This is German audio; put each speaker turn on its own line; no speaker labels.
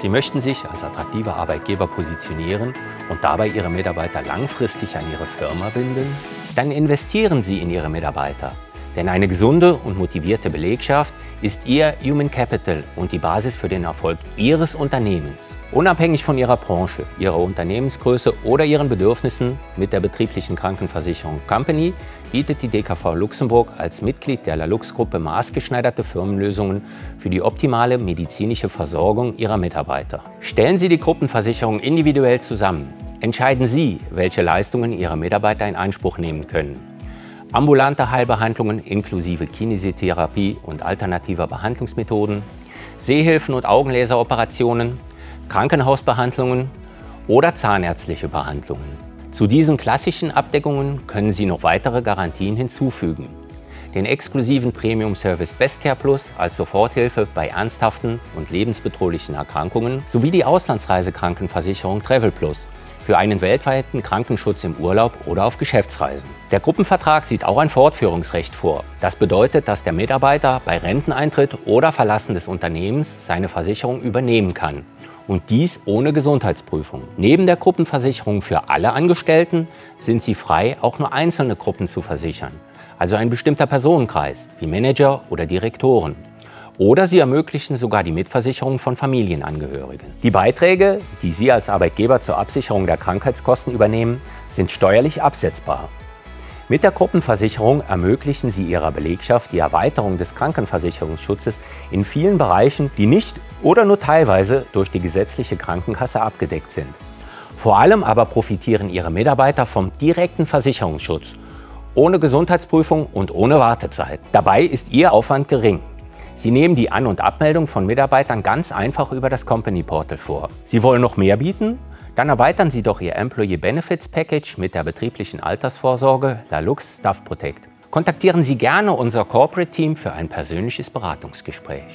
Sie möchten sich als attraktiver Arbeitgeber positionieren und dabei Ihre Mitarbeiter langfristig an Ihre Firma binden? Dann investieren Sie in Ihre Mitarbeiter. Denn eine gesunde und motivierte Belegschaft ist Ihr Human Capital und die Basis für den Erfolg Ihres Unternehmens. Unabhängig von Ihrer Branche, Ihrer Unternehmensgröße oder Ihren Bedürfnissen mit der betrieblichen Krankenversicherung Company bietet die DKV Luxemburg als Mitglied der LaLux-Gruppe maßgeschneiderte Firmenlösungen für die optimale medizinische Versorgung Ihrer Mitarbeiter. Stellen Sie die Gruppenversicherung individuell zusammen. Entscheiden Sie, welche Leistungen Ihre Mitarbeiter in Anspruch nehmen können. Ambulante Heilbehandlungen inklusive Kinesiotherapie und alternativer Behandlungsmethoden, Sehhilfen und Augenlaseroperationen, Krankenhausbehandlungen oder zahnärztliche Behandlungen. Zu diesen klassischen Abdeckungen können Sie noch weitere Garantien hinzufügen. Den exklusiven Premium-Service Bestcare Plus als Soforthilfe bei ernsthaften und lebensbedrohlichen Erkrankungen sowie die Auslandsreisekrankenversicherung Travel Plus für einen weltweiten Krankenschutz im Urlaub oder auf Geschäftsreisen. Der Gruppenvertrag sieht auch ein Fortführungsrecht vor. Das bedeutet, dass der Mitarbeiter bei Renteneintritt oder Verlassen des Unternehmens seine Versicherung übernehmen kann. Und dies ohne Gesundheitsprüfung. Neben der Gruppenversicherung für alle Angestellten sind sie frei, auch nur einzelne Gruppen zu versichern. Also ein bestimmter Personenkreis, wie Manager oder Direktoren. Oder sie ermöglichen sogar die Mitversicherung von Familienangehörigen. Die Beiträge, die Sie als Arbeitgeber zur Absicherung der Krankheitskosten übernehmen, sind steuerlich absetzbar. Mit der Gruppenversicherung ermöglichen Sie Ihrer Belegschaft die Erweiterung des Krankenversicherungsschutzes in vielen Bereichen, die nicht oder nur teilweise durch die gesetzliche Krankenkasse abgedeckt sind. Vor allem aber profitieren Ihre Mitarbeiter vom direkten Versicherungsschutz, ohne Gesundheitsprüfung und ohne Wartezeit. Dabei ist Ihr Aufwand gering. Sie nehmen die An- und Abmeldung von Mitarbeitern ganz einfach über das Company Portal vor. Sie wollen noch mehr bieten? Dann erweitern Sie doch Ihr Employee Benefits Package mit der betrieblichen Altersvorsorge LaLux Staff Protect. Kontaktieren Sie gerne unser Corporate Team für ein persönliches Beratungsgespräch.